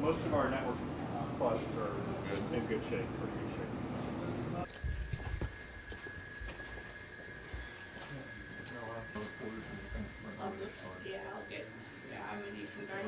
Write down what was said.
Most of our network clusters are good. in good shape, pretty good shape. So. I'll just, yeah, I'll get, yeah, I'm gonna a some guy.